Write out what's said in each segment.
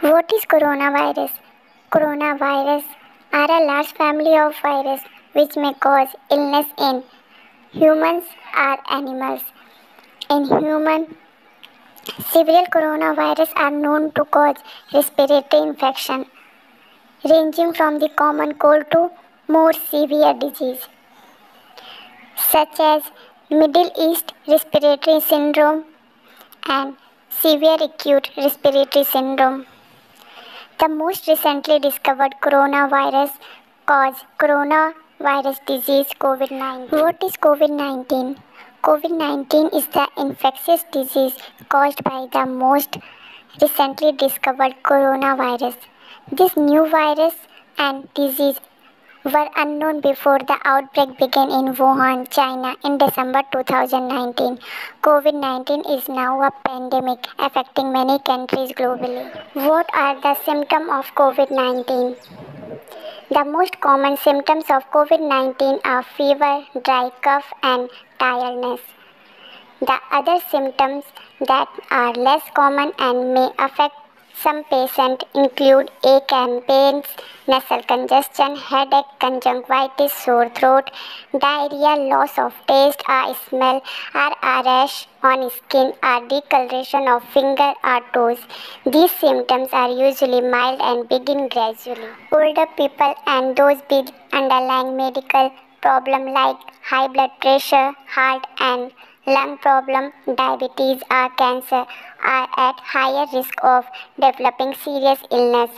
What is coronavirus? Coronavirus are a large family of viruses which may cause illness in humans or animals. In humans, several coronavirus are known to cause respiratory infection, ranging from the common cold to more severe disease, such as Middle East respiratory syndrome and severe acute respiratory syndrome. The most recently discovered coronavirus cause coronavirus disease COVID-19. What is COVID-19? COVID-19 is the infectious disease caused by the most recently discovered coronavirus. This new virus and disease were unknown before the outbreak began in Wuhan, China in December 2019. COVID 19 is now a pandemic affecting many countries globally. What are the symptoms of COVID 19? The most common symptoms of COVID 19 are fever, dry cough, and tiredness. The other symptoms that are less common and may affect some patients include ache and pains, nasal congestion, headache, conjunctivitis, sore throat, diarrhea, loss of taste or smell, or a rash on skin or discoloration of finger or toes. These symptoms are usually mild and begin gradually. Older people and those with underlying medical problem like high blood pressure, heart and lung problem, diabetes, or cancer are at higher risk of developing serious illness.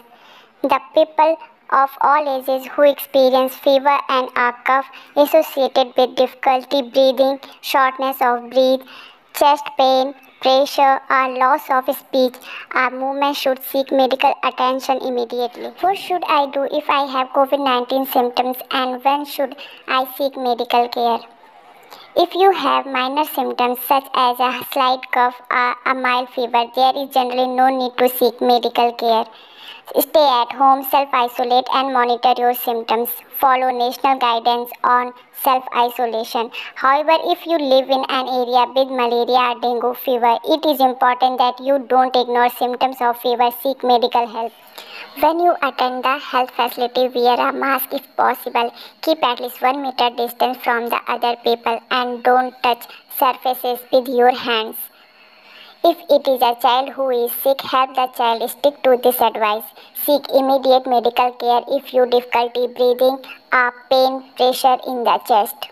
The people of all ages who experience fever and a cough associated with difficulty breathing, shortness of breath, chest pain, pressure, or loss of speech or movement should seek medical attention immediately. What should I do if I have COVID 19 symptoms and when should I seek medical care? If you have minor symptoms such as a slight cough or a mild fever, there is generally no need to seek medical care. Stay at home, self isolate, and monitor your symptoms. Follow national guidance on self isolation. However, if you live in an area with malaria or dengue fever, it is important that you don't ignore symptoms of fever, seek medical help. When you attend the health facility, wear a mask if possible. Keep at least 1 meter distance from the other people and don't touch surfaces with your hands. If it is a child who is sick, help the child stick to this advice. Seek immediate medical care if you difficulty breathing or pain pressure in the chest.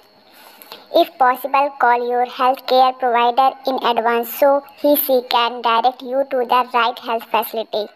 If possible, call your healthcare provider in advance so he she can direct you to the right health facility.